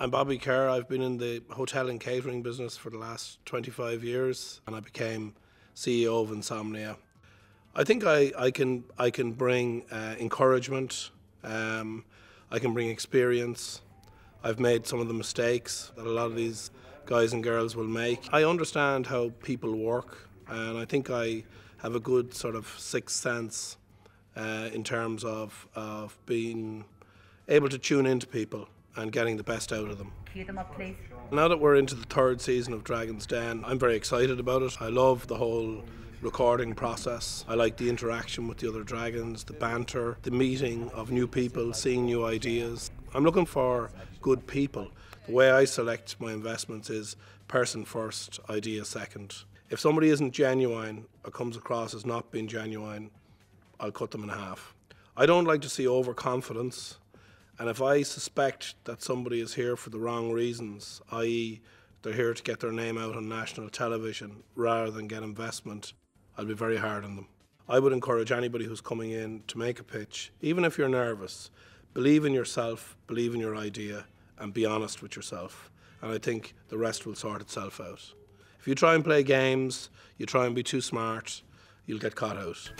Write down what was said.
I'm Bobby Kerr. I've been in the hotel and catering business for the last 25 years and I became CEO of Insomnia. I think I, I can I can bring uh, encouragement, um, I can bring experience. I've made some of the mistakes that a lot of these guys and girls will make. I understand how people work and I think I have a good sort of sixth sense uh, in terms of, of being able to tune into people and getting the best out of them. Cue them up, please. Now that we're into the third season of Dragon's Den, I'm very excited about it. I love the whole recording process. I like the interaction with the other dragons, the banter, the meeting of new people, seeing new ideas. I'm looking for good people. The way I select my investments is person first, idea second. If somebody isn't genuine or comes across as not being genuine, I'll cut them in half. I don't like to see overconfidence and if I suspect that somebody is here for the wrong reasons, i.e., they're here to get their name out on national television rather than get investment, I'll be very hard on them. I would encourage anybody who's coming in to make a pitch, even if you're nervous, believe in yourself, believe in your idea, and be honest with yourself. And I think the rest will sort itself out. If you try and play games, you try and be too smart, you'll get caught out.